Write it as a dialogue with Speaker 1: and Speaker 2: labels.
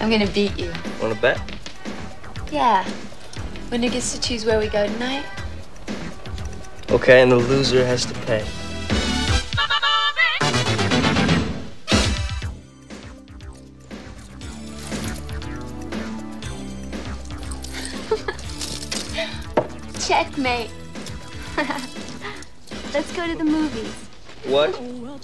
Speaker 1: I'm gonna beat you.
Speaker 2: Want to bet?
Speaker 1: Yeah. Winner gets to choose where we go tonight.
Speaker 2: Okay, and the loser has to pay.
Speaker 1: Checkmate. Let's go to the movies.
Speaker 2: What?
Speaker 3: Well,